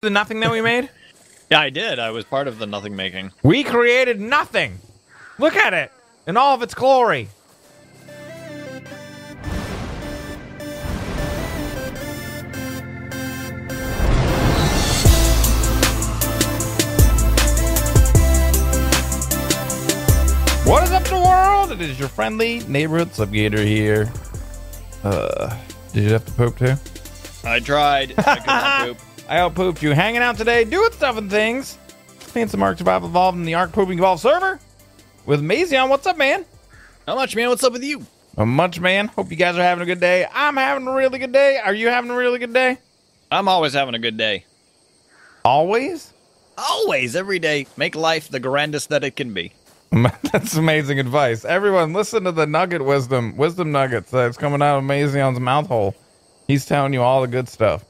the nothing that we made? Yeah, I did. I was part of the nothing making. We created nothing. Look at it in all of its glory. What is up, the world? It is your friendly neighborhood Sl1pg8r here. Uh, did you have to poop too? I tried. I could not poop. I out pooped you. Hanging out today, doing stuff and things. Playing some Ark Survival Evolved in the Ark Pooping Evolved server with Mazion. What's up, man? How much, man? What's up with you? A much, man. Hope you guys are having a good day. I'm having a really good day. Are you having a really good day? I'm always having a good day. Always? Always, every day. Make life the grandest that it can be. That's amazing advice. Everyone, listen to the nugget wisdom, wisdom nuggets that's coming out of Mazion's mouth hole. He's telling you all the good stuff.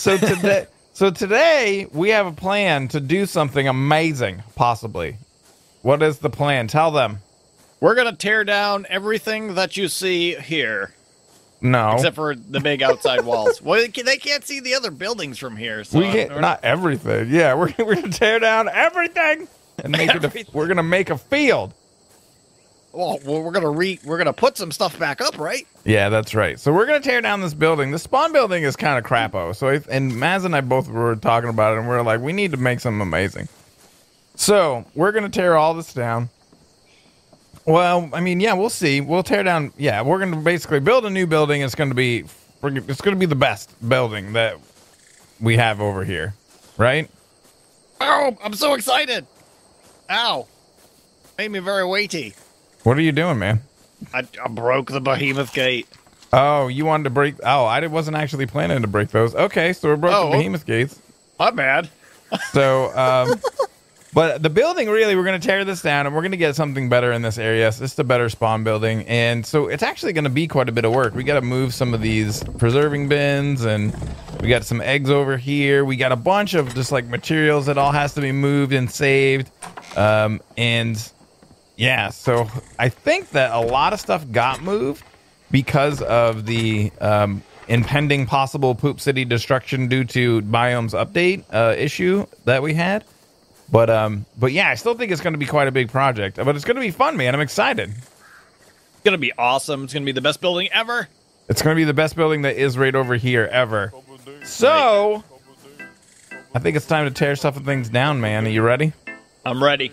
So today, so today we have a plan to do something amazing, possibly. What is the plan? Tell them. We're gonna tear down everything that you see here, No, except for the big outside walls. Well, they can't- see the other buildings from here. So we can't. get not everything. Yeah, we're we're gonna tear down everything and make it. A, Everything. we're gonna make a field. Well, we're gonna re we're gonna put some stuff back up, right? Yeah, that's right. So we're gonna tear down this building. The spawn building is kind of crapo. So if, and Maz and I both were talking about it, and we are like, we need to make something amazing. So we're gonna tear all this down. Well, I mean, yeah, we'll see. We'll tear down. Yeah, we're gonna basically build a new building. It's gonna be, it's gonna be the best building that we have over here, right? Oh, I'm so excited! Ow, made me very weighty. What are you doing, man? I, I broke the behemoth gate. Oh, you wanted to break? Oh, I wasn't actually planning to break those. Okay, so we broke Oh. the behemoth gates. My bad. So, um, but the building really, we're going to tear this down and we're going to get something better in this area. So it's a better spawn building, and so it's actually going to be quite a bit of work. We got to move some of these preserving bins, and we got some eggs over here. We got a bunch of just like materials that all has to be moved and saved, um, and yeah. So I think that a lot of stuff got moved because of the um, impending possible Poop City destruction due to Biome's update uh, issue that we had. But um, but yeah, I still think it's going to be quite a big project. But it's going to be fun, man. I'm excited. It's gonna be awesome. It's gonna be the best building ever. It's going to be the best building that is right over here ever. So I think it's time to tear stuff and things down, man. Are you ready? I'm ready.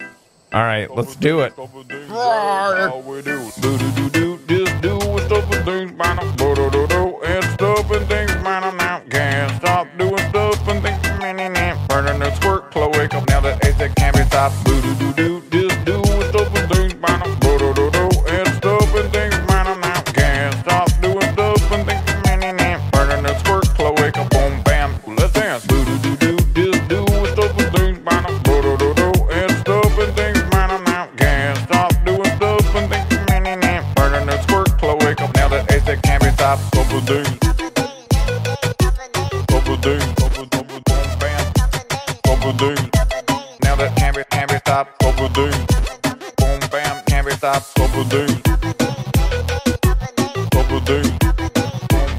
All right, let's do it. Roar. Just do what stuff and Things. Now that can't be, can't be stopped. Things. Boom, bam, can't be stopped. Couple things. Boom,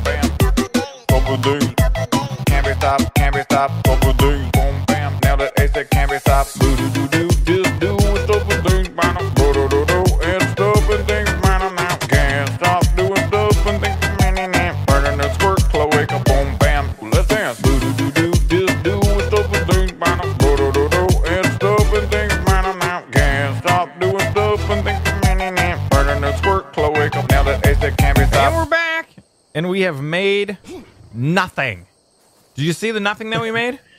bam. Things. Can't be stopped, can't be stopped. Things. Boom, bam. Now that ace that can't be stopped. Boo doo doo doo. Just do what stuff and we have made nothing. Did you see the nothing that we made?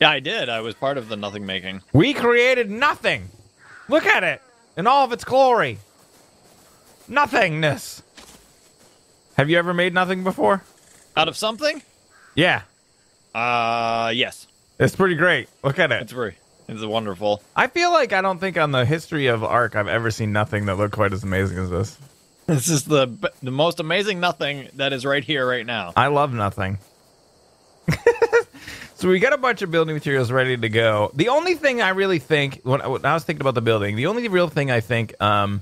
Yeah, I did. I was part of the nothing making. We created nothing. Look at it in all of its glory. Nothingness. Have you ever made nothing before? Out of something? Yeah, Uh, yes. it's pretty great. Look at it. It's it. very, it's wonderful. I feel like I don't think on the history of Ark I've ever seen nothing that looked quite as amazing as this. This is the the most amazing nothing that is right here, right now. I love nothing. so we got a bunch of building materials ready to go. The only thing I really think when, when I was thinking about the building, the only real thing I think um,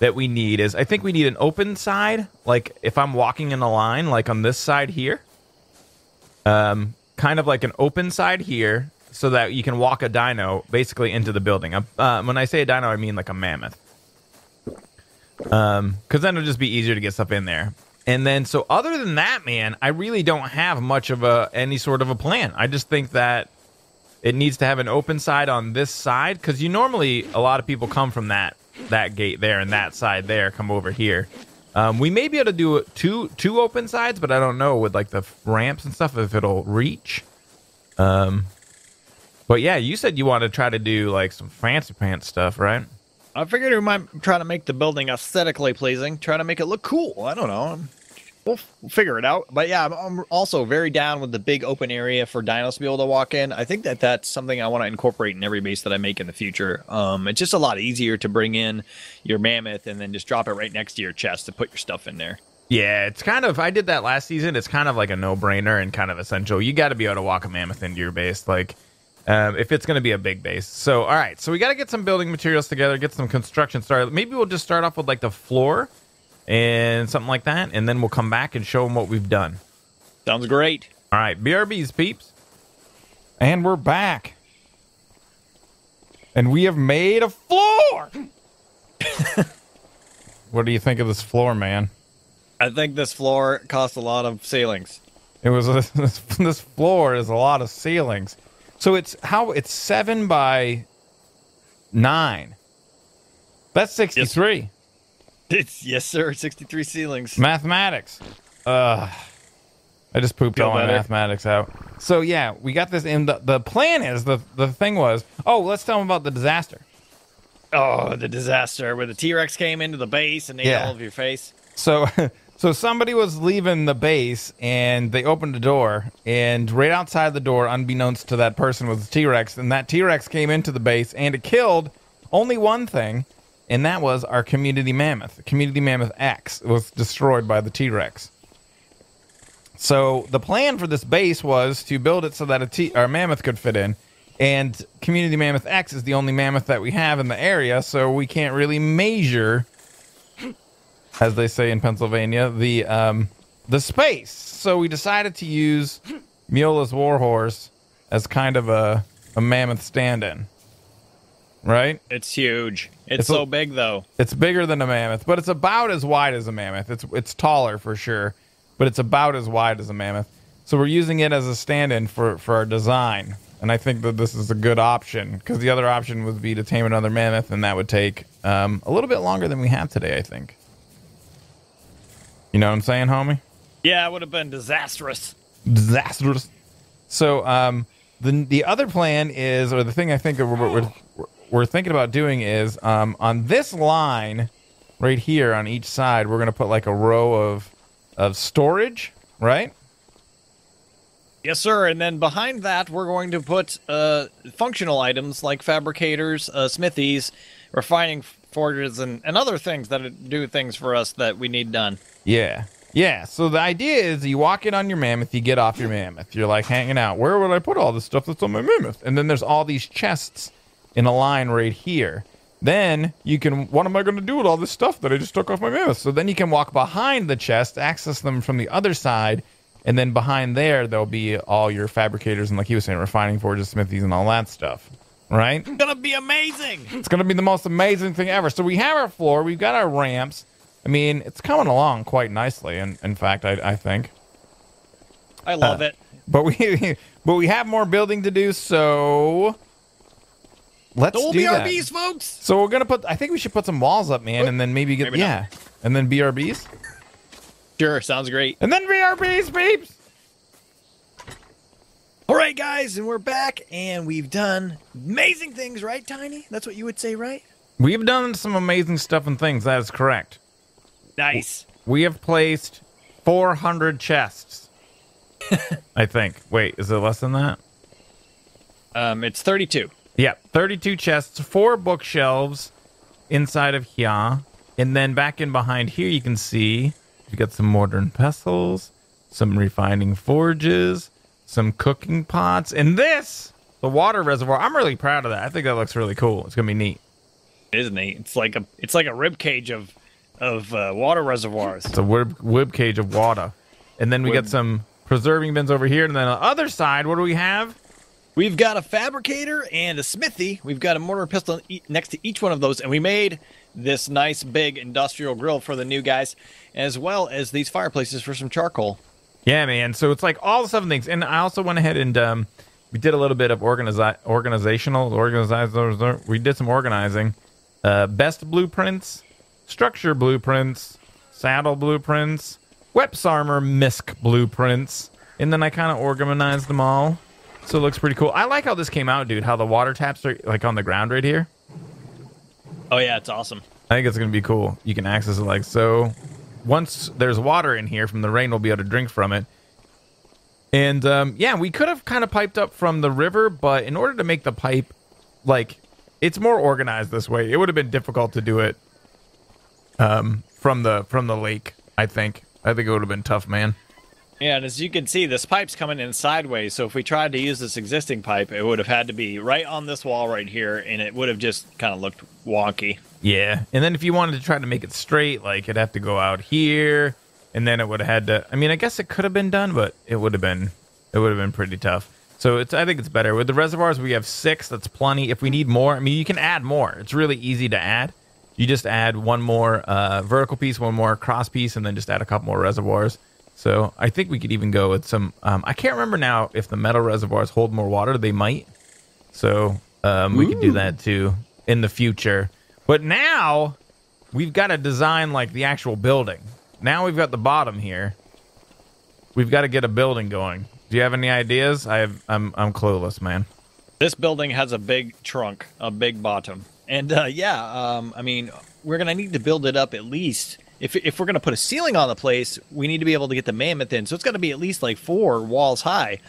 that we need is I think we need an open side. Like if I'm walking in a line, like on this side here, um, kind of like an open side here so that you can walk a dino basically into the building. Uh, when I say a dino, I mean like a mammoth. Um, because then it'll just be easier to get stuff in there. And then, so other than that, man, I really don't have much of a any sort of a plan. I just think that it needs to have an open side on this side because you normally a lot of people come from that that gate there and that side there come over here. Um, we may be able to do two two open sides, but I don't know with like the ramps and stuff if it'll reach. Um, but yeah, you said you want to try to do like some fancy pants stuff, right? I figured we might try to make the building aesthetically pleasing, try to make it look cool. I don't know. We'll f- figure it out. But yeah, I'm, I'm also very down with the big open area for dinos to be able to walk in. I think that that's something I want to incorporate in every base that I make in the future. Um, it's just a lot easier to bring in your mammoth and then just drop it right next to your chest to put your stuff in there. Yeah, it's kind of. I did that last season. It's kind of like a no brainer and kind of essential. You got to be able to walk a mammoth into your base, like um, if it's going to be a big base. So, all right, so we got to get some building materials together, get some construction started. Maybe we'll just start off with like the floor and something like that, and then we'll come back and show them what we've done. Sounds great. All right, BRB's peeps. And we're back. And we have made a floor. What do you think of this floor, man? I think this floor cost a lot of ceilings. It was a, this, this floor is a lot of ceilings. So it's how it's seven by nine. That's sixty-three. It's yes, sir. Sixty-three ceilings. Mathematics. Uh, I just pooped Feel all my mathematics out. So yeah, we got this. And the, the plan is the the thing was. Oh, let's tell them about the disaster. Oh, the disaster where the T Rex came into the base and ate Yeah. all of your face. So so somebody was leaving the base and they opened the door and right outside the door, unbeknownst to that person, was a T Rex, and that T Rex came into the base and it killed only one thing, and that was our community mammoth. Community mammoth X was destroyed by the T Rex. So the plan for this base was to build it so that a T a mammoth could fit in. And Community Mammoth X is the only mammoth that we have in the area, so we can't really measure as they say in Pennsylvania, the um, the space. So we decided to use Mueller's Warhorse as kind of a, a mammoth stand-in. Right? It's huge. It's, It's a- so big though. It's bigger than a mammoth, but it's about as wide as a mammoth. It's it's taller for sure, but it's about as wide as a mammoth. So we're using it as a stand-in for for our design, and I think that this is a good option because the other option would be to tame another mammoth, and that would take um, a little bit longer than we have today. I think. You know what I'm saying, homie? Yeah, it would have been disastrous. disastrous. So um, the the other plan is, or the thing I think we're, we're, we're thinking about doing is um, on this line right here on each side, we're gonna put like a row of of storage, right? Yes, sir. And then behind that, we're going to put uh, functional items like fabricators, uh, smithies, refining forges, and, and other things that do things for us that we need done. Yeah. Yeah. So the idea is you walk in on your mammoth, you get off your mammoth. You're like hanging out. Where would I put all this stuff that's on my mammoth? And then there's all these chests in a line right here. Then you can, what am I going to do with all this stuff that I just took off my mammoth? So then you can walk behind the chest, access them from the other side. And then behind there, there'll be all your fabricators and, like he was saying, refining forges, smithies, and all that stuff. Right? It's gonna be amazing. It's going to be the most amazing thing ever. So we have our floor, we've got our ramps. I mean, it's coming along quite nicely. In, in fact, I, I think. I love uh, it. But we but we have more building to do, so let's old do BRBs, that. folks. So we're gonna put. I think we should put some walls up, man, and then maybe get Maybe not. yeah, and then BRBs, Sure, sounds great. and then BRBs, peeps. All right, guys, and we're back, and we've done amazing things, right, Tiny? That's what you would say, right? We've done some amazing stuff and things. That is correct. Nice. We have placed 400 chests. I think. Wait, is it less than that? Um, it's 32. Yeah, 32 chests, four bookshelves inside of here. And then back in behind here, you can see we got some mortar pestles, some refining forges, some cooking pots, and this, the water reservoir. I'm really proud of that. I think that looks really cool. It's going to be neat. Isn't it? It's like a it's like a rib cage of of uh, water reservoirs. It's a rib, wib cage of water. And then we got Wib- some preserving bins over here, and then on the other side, what do we have? We've got a fabricator and a smithy. We've got a mortar pestle e- next to each one of those, and we made this nice big industrial grill for the new guys, as well as these fireplaces for some charcoal. Yeah, man. So it's like all the seven things, and I also went ahead and um, we did a little bit of organizi- organizational. We did some organizing. Uh, best blueprints, structure blueprints, saddle blueprints, Weps armor misc blueprints, and then I kind of organized them all. So it looks pretty cool. I like how this came out, dude. How the water taps are like on the ground right here. Oh yeah, it's awesome. I think it's gonna be cool. You can access it like so. Once there's water in here from the rain, we'll be able to drink from it. And um, yeah, we could have kind of piped up from the river, but in order to make the pipe, like, it's more organized this way. It would have been difficult to do it um, from the from the lake. I think. I think it would have been tough, man. Yeah, and as you can see, this pipe's coming in sideways. So if we tried to use this existing pipe, it would have had to be right on this wall right here, and it would have just kind of looked wonky. Yeah, and then if you wanted to try to make it straight, like it'd have to go out here, and then it would have had to. I mean, I guess it could have been done, but it would have been it would have been pretty tough. So it's I think it's better with the reservoirs. We have six. That's plenty. If we need more, I mean, you can add more. It's really easy to add. You just add one more uh, vertical piece, one more cross piece, and then just add a couple more reservoirs. So I think we could even go with some. Um, I can't remember now if the metal reservoirs hold more water. They might. So um, we could do that too in the future. But now we've got to design like the actual building. Now we've got the bottom here. We've got to get a building going. Do you have any ideas? I have. I'm I'm clueless, man. This building has a big trunk, a big bottom, and uh, yeah, um, I mean, we're gonna need to build it up at least. If if we're gonna put a ceiling on the place, we need to be able to get the mammoth in. So it's got to be at least like four walls high.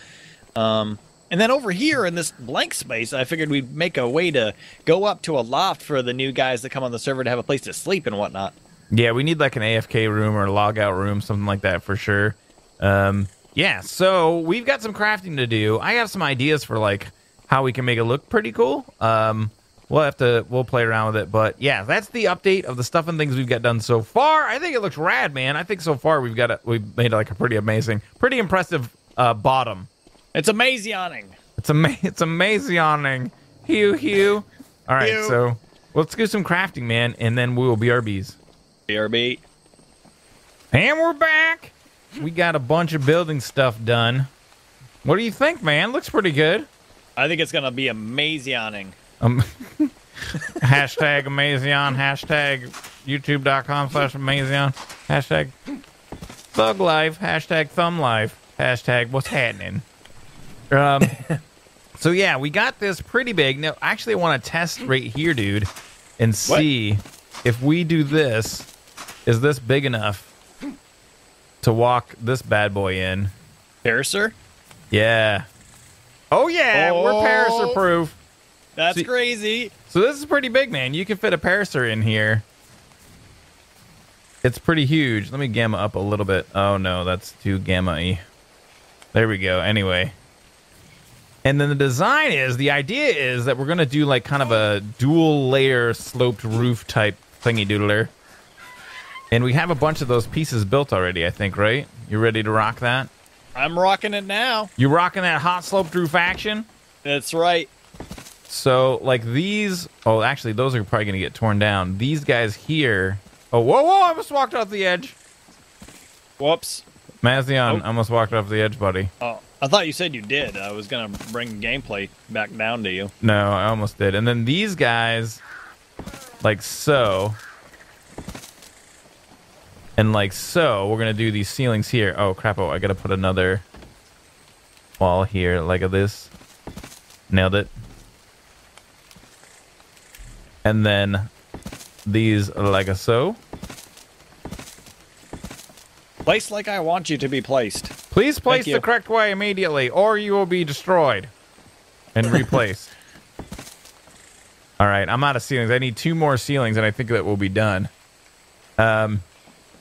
Um, and then over here in this blank space, I figured we'd make a way to go up to a loft for the new guys that come on the server to have a place to sleep and whatnot. Yeah, we need like an AFK room or a log out room, something like that for sure. Um, yeah, so we've got some crafting to do. I have some ideas for like how we can make it look pretty cool. Um, we'll have to we'll play around with it, but yeah, that's the update of the stuff and things we've got done so far. I think it looks rad, man. I think so far we've got a, we've made like a pretty amazing, pretty impressive uh, bottom. It's amazing. It's ama- it's amazing. Hugh, Hugh. All right, Hugh. so let's do some crafting, man, and then we will BRBs. BRB. And we're back. We got a bunch of building stuff done. What do you think, man? Looks pretty good. I think it's gonna be amazing. Um, hashtag Amazion, hashtag youtube.com slash Amazion, hashtag thug life, hashtag thumb life, hashtag what's happening. Um, so yeah, we got this pretty big. Now, actually, I want to test right here, dude, and see if we do this. Is this big enough to walk this bad boy in? Parasaur? Yeah. Oh yeah, we're Oh. Parasaur proof. That's See- crazy. So this is pretty big, man. You can fit a Parasaur in here. It's pretty huge. Let me gamma up a little bit. Oh no, that's too gamma-y. There we go. Anyway. And then the design is, the idea is that we're going to do like kind of a dual layer sloped roof type thingy doodler. And we have a bunch of those pieces built already, I think, right? You ready to rock that? I'm rocking it now. You rocking that hot sloped roof action? That's right. So, like these. Oh, actually, those are probably going to get torn down. These guys here. Oh, whoa, whoa! I almost walked off the edge. Whoops. Mazion, Oh. I almost walked off the edge, buddy. Oh, I thought you said you did. I was gonna bring gameplay back down to you. No, I almost did. And then these guys, like so. And like so, we're going to do these ceilings here. Oh, crap. Oh, I got to put another wall here, like this. Nailed it. And then these like a so. Place like I want you to be placed. Please place the correct way immediately, or you will be destroyed and replaced. All right, I'm out of ceilings. I need two more ceilings, and I think that will be done. Um,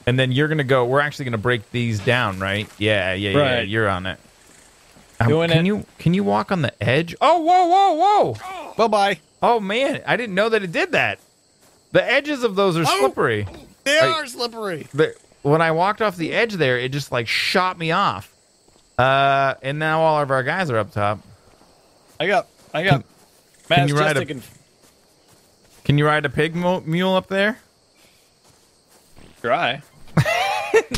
and then you're gonna go. We're actually gonna break these down, right? Yeah, yeah, yeah. Right. You're on it. Um, Doing can it. you can you walk on the edge? Oh, whoa, whoa, whoa! Bye bye. Oh man, I didn't know that it did that. The edges of those are Oh. slippery. They Hey. are slippery. The, when I walked off the edge there, it just like shot me off. Uh, and now all of our guys are up top. I got, I got. can you ride a- and Can you ride a pig mu- mule up there? dry.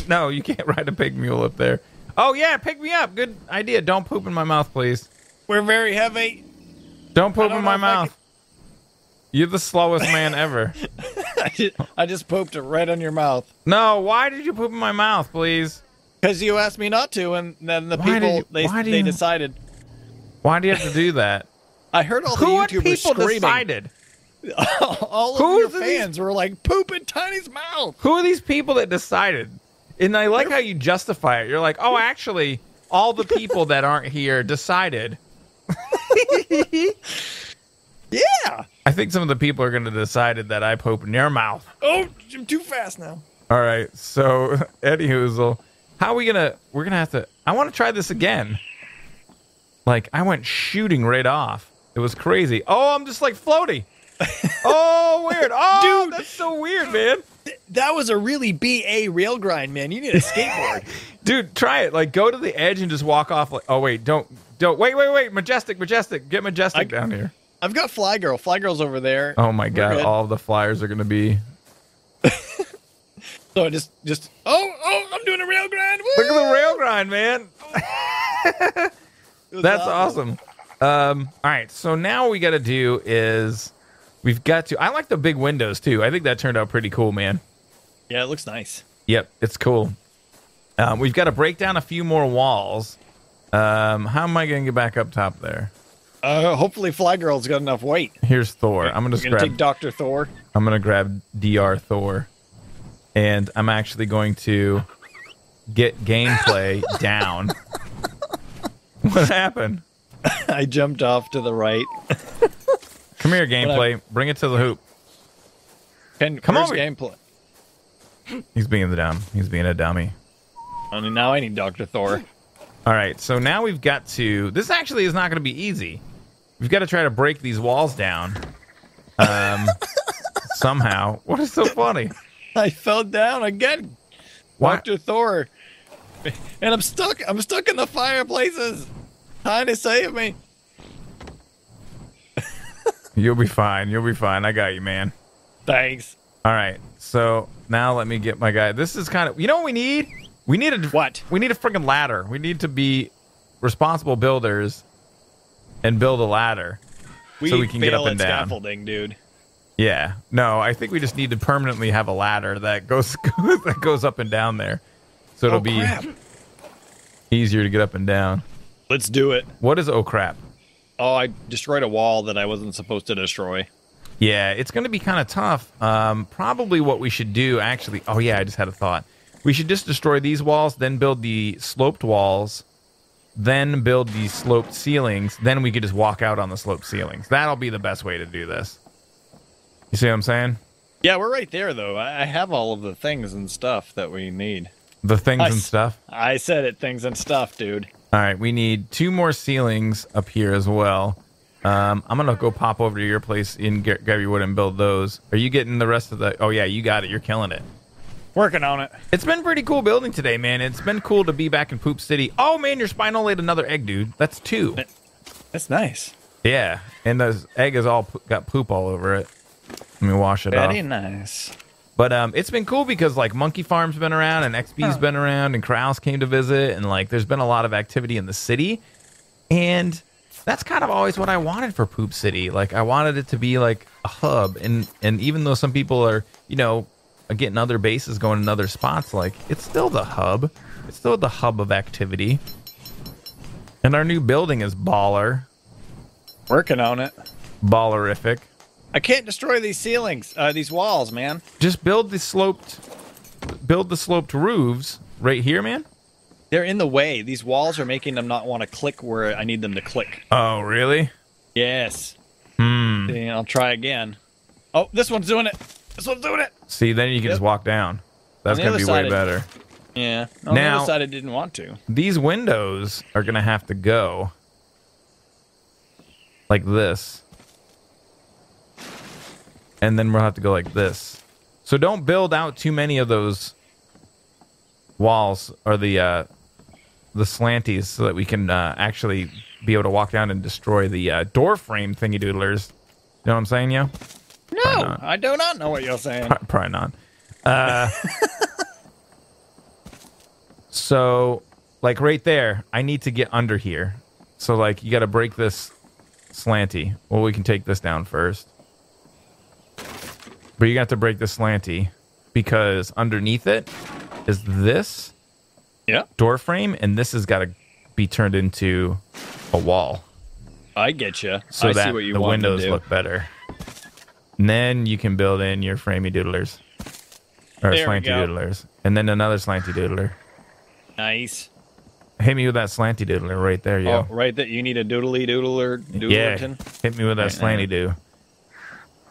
No, you can't ride a pig mule up there. Oh yeah, pick me up. Good idea. Don't poop in my mouth, please. We're very heavy. Don't poop don't in my if I mouth. You're the slowest man ever. I just, I just pooped it right on your mouth No, why did you poop in my mouth, please? because you asked me not to, and then the Why people you- they they you- decided. Why do you have to do that? I heard all the Who YouTubers people screaming. decided? all of Who your are these- fans were like, "Poop in Tiny's mouth." Who are these people that decided? And I like how you justify it. You're like, oh, actually, all the people that aren't here decided. Yeah. I think some of the people are going to decided that I poop in your mouth. Oh, I'm too fast now. All right, so Eddie Hoozle, how are we gonna? We're gonna have to. I want to try this again. Like I went shooting right off. It was crazy. Oh, I'm just like floaty. oh, weird. Oh, Dude. that's so weird, man. That was a really BA rail grind, man. You need a skateboard. Dude, try it. Like go to the edge and just walk off. Like, oh wait, don't, don't. Wait, wait, wait. Majestic, majestic. Get majestic I- down here. I've got Fly Girl. Fly Girl's over there. Oh my We're god, good. all the flyers are gonna be. So I just, just. Oh, oh, I'm doing a rail grind. Woo! Look at the rail grind, man. That's awesome. Um, all right, so now what we got to do is we've got to. I like the big windows too. I think that turned out pretty cool, man. Yeah, it looks nice. Yep, it's cool. Um, we've got to break down a few more walls. Um, how am I going to get back up top there? Uh, hopefully, Fly Girl's got enough weight. Here's Thor. I'm gonna just grab. take Doctor Thor. I'm gonna grab Dr. Thor, and I'm actually going to get gameplay down. What happened? I jumped off to the right. Come here, gameplay. Bring it to the hoop. Can, Come over gameplay? He's being the dumb. He's being a dummy. Only now I need Doctor Thor. All right, so now we've got to. This actually is not going to be easy. We've got to try to break these walls down. Um, somehow. What is so funny? I fell down again. Why- Doctor Thor, and I'm stuck. I'm stuck in the fireplaces. Trying to save me. You'll be fine. You'll be fine. I got you, man. Thanks. All right, so now let me get my guy. This is kind of. You know what we need? We need a What? We need a freaking ladder. We need to be responsible builders and build a ladder. We, So we can get up and down. scaffolding, dude. Yeah. No, I think we just need to permanently have a ladder that goes that goes up and down there, so it'll Oh, be crap. easier to get up and down. Let's do it. What is oh crap? Oh, I destroyed a wall that I wasn't supposed to destroy. Yeah, it's going to be kind of tough. Um, probably what we should do, actually. Oh yeah, I just had a thought. We should just destroy these walls, then build the sloped walls, then build these sloped ceilings. Then we could just walk out on the sloped ceilings. That'll be the best way to do this. You see what I'm saying? Yeah, we're right there, though. I have all of the things and stuff that we need. The things I and stuff. I said it, things and stuff, dude. All right, we need two more ceilings up here as well. Um, I'm gonna go pop over to your place in Gar- Garywood and build those. Are you getting the rest of the? Oh yeah, you got it. You're killing it. Working on it. It's been pretty cool building today, man. It's been cool to be back in Poop City. Oh man, your Spino laid another egg, dude. That's two. That's nice. Yeah, and the egg is all got poop all over it. Let me wash it Very off. nice. But um, it's been cool because like Monkey Farm's been around and XP's been around and Kraus came to visit and like there's been a lot of activity in the city, and that's kind of always what I wanted for Poop City. Like I wanted it to be like a hub, and and even though some people are you know getting other bases going in other spots, like it's still the hub. It's still the hub of activity. And our new building is baller, Working on it. ballerific. I can't destroy these ceilings, uh, these walls, man. Just build the sloped, build the sloped roofs right here, man. They're in the way. These walls are making them not want to click where I need them to click. Oh, really? Yes. Hmm. I'll try again. Oh, this one's doing it. This one's doing it. See, then you can Yep. just walk down. That's On gonna be way it- better. Yeah. On Now- the other side, I didn't want to. These windows are gonna have to go like this, and then we'll have to go like this. So don't build out too many of those walls or the uh, the slanties so that we can uh, actually be able to walk down and destroy the uh, door frame thingy doodlers. You know what I'm saying, yo? No. I do not know what you're saying. Pro- Probably not. Uh, so, like right there, I need to get under here. So, like, you got to break this slanty. Well, we can take this down first. But you got to break the slanty because underneath it is this Yeah, door frame, and this has got to be turned into a wall I get you. so I that see what you the want windows to do. look better. And then you can build in your framey doodlers or There slanty doodlers, and then another slanty doodler. Nice. Hit me with that slanty doodler right there, yo. Oh, right. That you need a doodly doodler yeah, hit me with that Right, slanty do.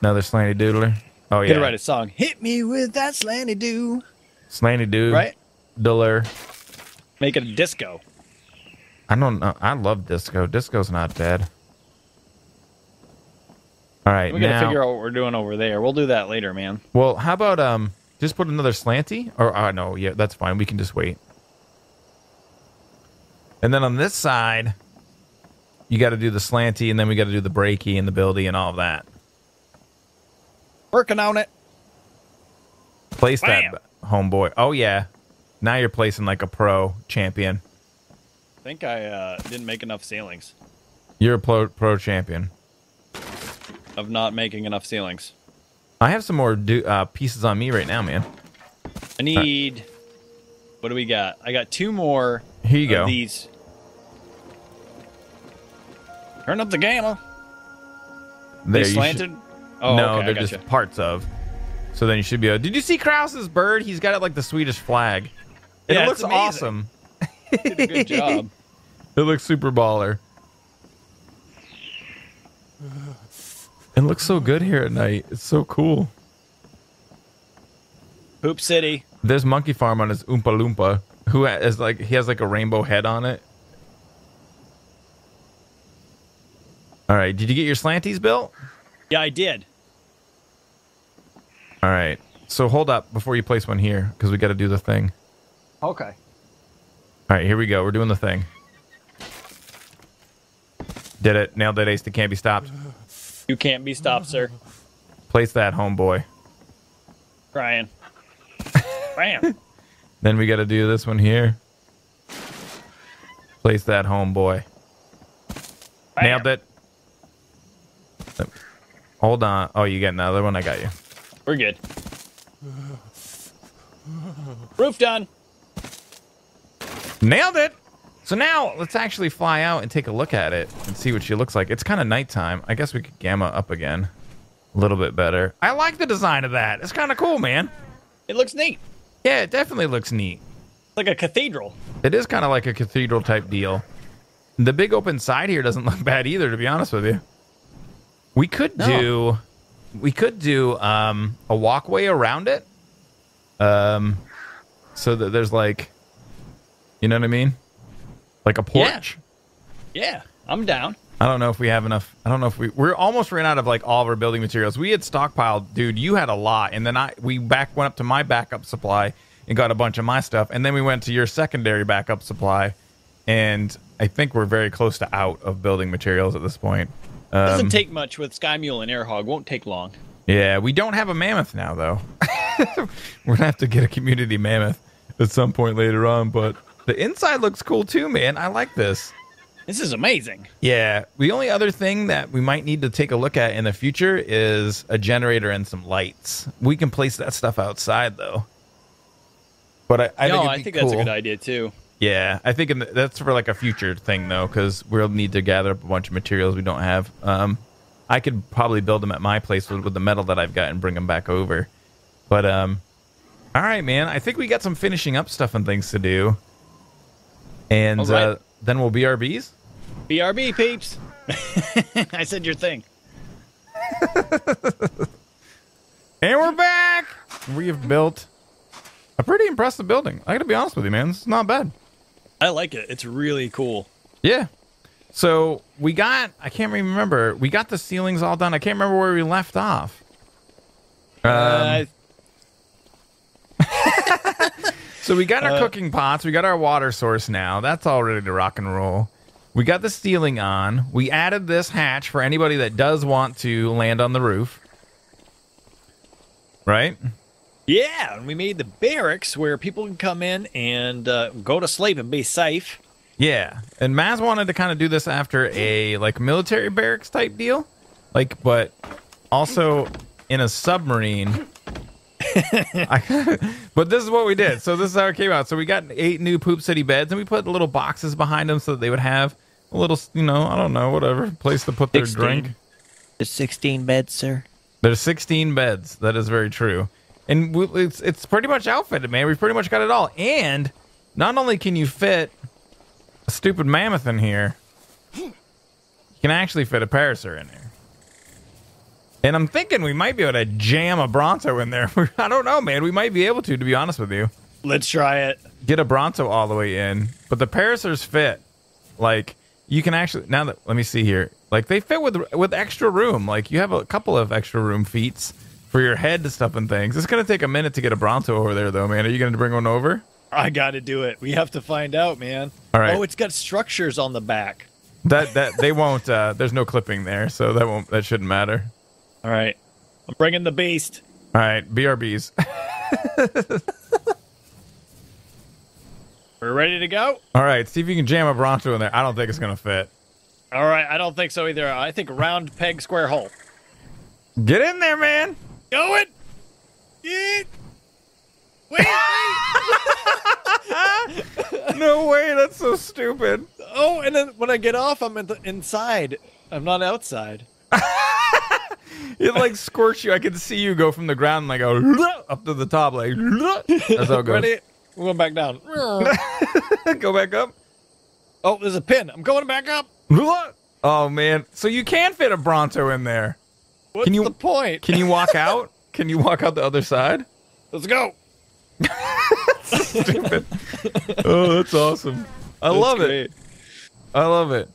Another slanty doodler. Oh yeah, Gotta write a song. Hit me with that slanty do. slanty do. Right. Doodler. Make it a disco. I don't know. I love disco. Disco's not bad. All right, We gotta now. figure out what we're doing over there. We'll do that later, man. Well, how about um, just put another slanty? Or uh, no, yeah, that's fine. We can just wait. And then on this side, you got to do the slanty, and then we got to do the breaky and the buildy and all of that. Working on it. Place Bam. that homeboy. Oh yeah, now you're placing like a pro champion. I think I uh, didn't make enough ceilings. You're a pro, pro champion. Of not making enough ceilings. I have some more do, uh, pieces on me right now, man. I need. What do we got? I got two more. Here you of go. These. Turn up the gamma. There, They slanted. should- Oh, no, okay, they're gotcha. just parts of. So then you should be able. Did you see Krause's bird? He's got it like the Swedish flag. It Yeah, looks awesome. Did a good job. It looks super baller. It looks so good here at night. It's so cool. Poop City. There's Monkey Farm on his Oompa Loompa, who has like he has like a rainbow head on it. All right, did you get your slanties built? Yeah, I did. All right, so hold up before you place one here because we got to do the thing. Okay. All right, here we go. We're doing the thing. Did it? Nailed it, Ace. It can't be stopped. You can't be stopped, sir. Place that, homeboy. Crying. Bam. Then we got to do this one here. Place that, homeboy. Bam. Nailed it. Hold on. Oh, you got another one? I got you. We're good. Roof done. Nailed it. So now let's actually fly out and take a look at it and see what she looks like. It's kind of nighttime. I guess we could gamma up again a little bit better. I like the design of that. It's kind of cool, man. It looks neat. Yeah, it definitely looks neat. Like a cathedral. It is kind of like a cathedral type deal. The big open side here doesn't look bad either, to be honest with you. We could No. do, we could do um, a walkway around it, um, so that there's like, you know what I mean, like a porch. Yeah, I'm down. I don't know if we have enough. I don't know if we we're almost ran out of like all of our building materials. We had stockpiled, dude. You had a lot, and then I we back went up to my backup supply and got a bunch of my stuff, and then we went to your secondary backup supply, and I think we're very close to out of building materials at this point. Doesn't Um, take much with Sky Mule and Air Hog. Won't take long. yeah, we don't have a mammoth now though. we're gonna have to get a community mammoth at some point later on, but the inside looks cool too, man. I like this. This is amazing. Yeah. The only other thing that we might need to take a look at in the future is a generator and some lights. We can place that stuff outside though. But I, I no, think, I think that's a good idea too. Yeah, I think in the, that's for like a future thing though, because we'll need to gather up a bunch of materials we don't have. Um, I could probably build them at my place with, with the metal that I've got and bring them back over. But um, all right, man. I think we got some finishing up stuff and things to do, and All right. uh, then we'll BRBs. BRB peeps. I said your thing. And we're back. We have built a pretty impressive building. I got to be honest with you, man. It's not bad. I like it. It's really cool. Yeah. So we got, I can't remember, we got the ceilings all done. I can't remember where we left off. Um, uh, So we got our Uh, cooking pots, we got our water source now. That's all ready to rock and roll. We got the ceiling on. We added this hatch for anybody that does want to land on the roof. Right? Yeah, and we made the barracks where people can come in and uh, go to sleep and be safe. Yeah. And Maz wanted to kind of do this after a like military barracks type deal. Like but also in a submarine. I- but this is what we did. So this is how it came out. So we got eight new Poop City beds, and we put little boxes behind them so that they would have a little, you know, I don't know, whatever place to put their 16. drink. There's 16 beds, sir. There's 16 beds. That is very true, and we, it's it's pretty much outfitted, man. We've pretty much got it all. And not only can you fit a stupid mammoth in here, you can actually fit a parasaur in there. And I'm thinking we might be able to jam a Bronto in there. I don't know, man. We might be able to, to be honest with you. Let's try it. Get a Bronto all the way in, but the parasaurs fit. Like you can actually now that let me see here. Like they fit with with extra room. Like you have a couple of extra room feats for your head to stuff and things. It's gonna take a minute to get a Bronto over there, though, man. Are you gonna bring one over? I got to do it. We have to find out, man. All right. Oh, it's got structures on the back. That that they won't. Uh, there's no clipping there, so that won't. That shouldn't matter. All right. I'm bringing the beast. All right, BRBs. We're ready to go? all right, see if you can jam a Bronto in there. I don't think it's gonna fit. All right. I don't think so either. I think round peg, square hole. Get in there, man. Going. Yeah. Wait. wait. No way. That's so stupid. oh, and then when I get off, I'm in the, inside. I'm not outside. It like squirts you. I can see you go from the ground like go up to the top, like that's how it goes. Ready? We're going back down. go back up. oh, there's a pin. I'm going back up. Oh man! So you can fit a Bronto in there. What's Can you- the point? Can you walk out? Can you walk out the other side? Let's go. Stupid. oh, that's awesome. I love it. I love it.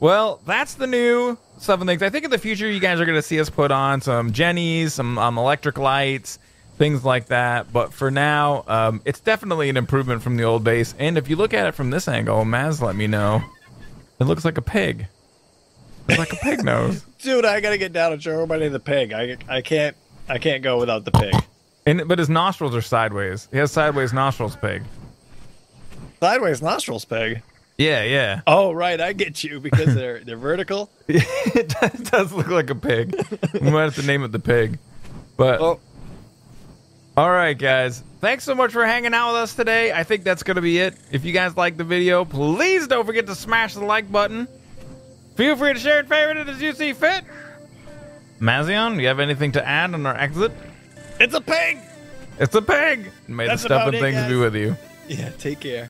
Well, that's the new seven things. I think in the future you guys are going to see us put on some Jennies, some um, electric lights, things like that. But for now, um, it's definitely an improvement from the old base. And if you look at it from this angle, Maz let me know, it looks like a pig. It's like a pig nose. Dude, I gotta get down and show everybody the pig. I, I can't I can't go without the pig. And but his nostrils are sideways. He has sideways nostrils, pig. Sideways nostrils pig. Yeah, yeah. Oh right, I get you because they're they're vertical. it does, look like a pig. we might have to name it the pig. But Oh, all right, guys. Thanks so much for hanging out with us today. I think that's going to be it. If you guys like the video, please don't forget to smash the like button. Feel free to share and favorite it as you see fit. Mazion, do you have anything to add on our exit? it's a pig. It's a pig. May That's the stuff and it, things guys. be with you. Yeah, take care.